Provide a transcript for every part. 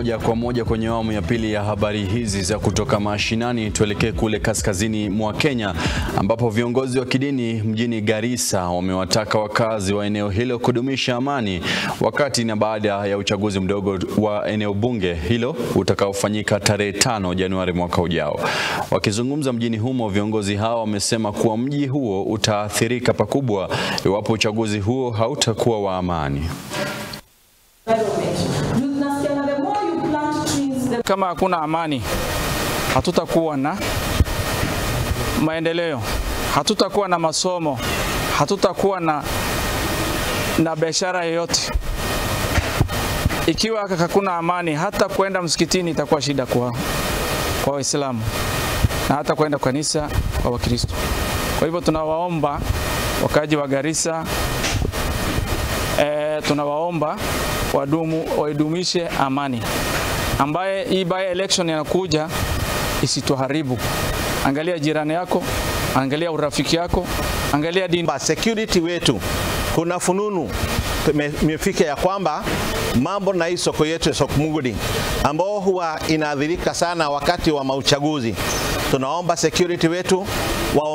Moja kwa moja kwenye awamu ya pili ya habari hizi za kutoka mashinani, tuelekee kule kaskazini mwa Kenya ambapo viongozi wa kidini mjini Garissa wamewataka wakazi wa eneo hilo kudumisha amani wakati na baada ya uchaguzi mdogo wa eneo bunge hilo utakaofanyika tarehe tano Januari mwaka ujao. Wakizungumza mjini humo, viongozi hao wamesema kuwa mji huo utaathirika pakubwa iwapo uchaguzi huo hautakuwa wa amani. Kama hakuna amani, hatutakuwa na maendeleo, hatutakuwa na masomo, hatutakuwa na, na biashara yoyote. Ikiwa hakuna amani, hata kwenda msikitini itakuwa shida kwa kwa Waislamu na hata kwenda kanisa kwa Wakristo. Kwa hivyo tunawaomba wakaji wa Garissa e, tunawaomba wadumu waidumishe amani ambaye hii by election yanakuja isituharibu. Angalia jirani yako, angalia urafiki yako, angalia dini. Ba Security wetu kuna fununu imefika ya kwamba mambo na hii soko yetu ya soko Mugudi ambao huwa inaadhirika sana wakati wa mauchaguzi. Tunaomba security wetu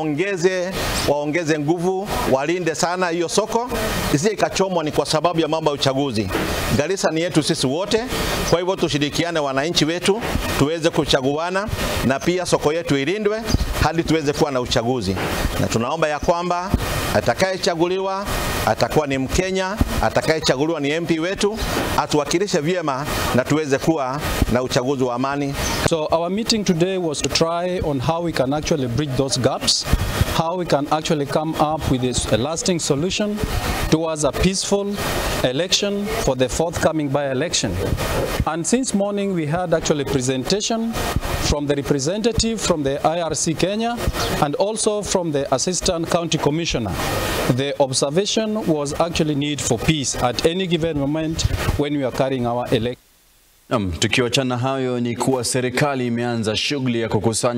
waongeze waongeze nguvu, walinde sana hiyo soko. Isije ikachomwa, ni kwa sababu ya mambo ya uchaguzi. Garissa ni yetu sisi wote, kwa hivyo tushirikiane, wananchi wetu, tuweze kuchaguana na pia soko yetu ilindwe hadi tuweze kuwa na uchaguzi, na tunaomba ya kwamba atakayechaguliwa atakuwa ni Mkenya, atakayechaguliwa ni MP wetu, atuwakilishe vyema na tuweze kuwa na uchaguzi wa amani. So our meeting today was to try on how we can actually bridge those gaps, how we can actually come up with a lasting solution towards a peaceful election for the forthcoming by-election. And since morning we had actually presentation from the representative from the IRC Kenya and also from the Assistant County Commissioner. The observation was actually need for peace at any given moment when we are carrying our election. Naam, tukiwachana hayo ni kuwa serikali imeanza shughuli ya kukusanya